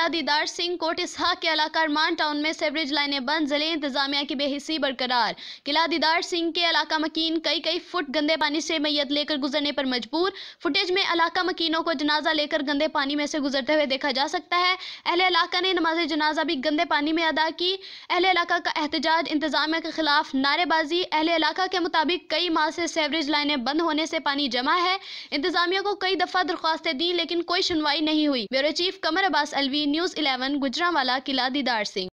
किला Didar Singh coat इसहा के इलाका अरमान town में सेवरेज लाइनें बंद, ज़िले इंतजामिया की बेहिसी बरकरार। किला दीदार सिंह के इलाका मकीन कई कई फुट गंदे पानी से मैयत लेकर गुजरने पर मजबूर। फुटेज में इलाका मकीनों को जनाजा लेकर गंदे पानी में से गुजरते हुए देखा जा सकता है। अहले इलाका ने नमाज़ जनाजा भी गंदे पानी में अदा की। अहले इलाका का एहतजाज इंतजामिया के खिलाफ नारेबाजी। अहले इलाका के मुताबिक कई माह से सेवरेज लाइनें बंद होने से पानी जमा है। इंतजामिया को कई दफ़ा दरख्वास्तें दी, लेकिन कोई सुनवाई नहीं हुई। Bureau chief Qamar Abbas Alvi news eleven Gujranwala Qila Didar Singh.